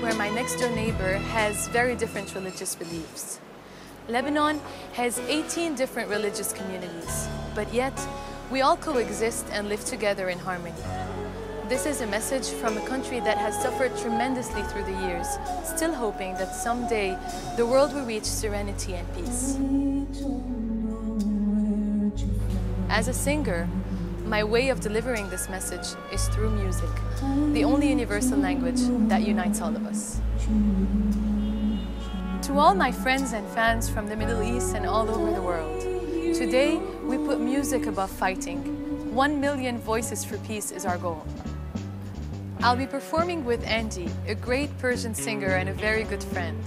where my next door neighbor has very different religious beliefs. Lebanon has 18 different religious communities, but yet we all coexist and live together in harmony. This is a message from a country that has suffered tremendously through the years, still hoping that someday the world will reach serenity and peace. As a singer, my way of delivering this message is through music, the only universal language that unites all of us. To all my friends and fans from the Middle East and all over the world, today we put music above fighting. One million voices for peace is our goal. I'll be performing with Andy, a great Persian singer and a very good friend.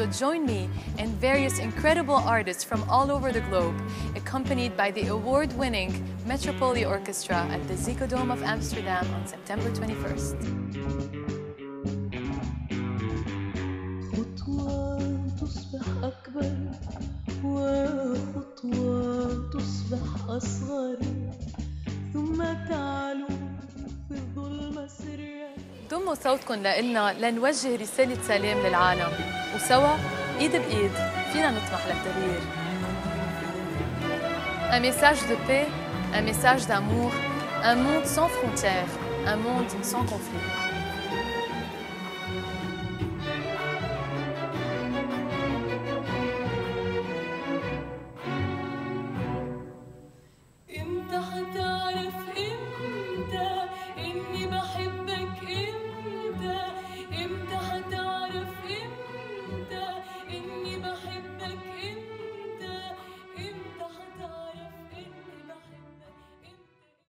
So join me and various incredible artists from all over the globe, accompanied by the award-winning Metropole Orchestra at the Ziggo Dome of Amsterdam on September 21st. ثم في الظلمة ضموا صوتكم لإلنا لنوجه رسالة سلام للعالم وسوا إيد بإيد فينا نطمح للتغيير Un message de paix, un message d'amour, un monde sans frontières, un monde sans conflit.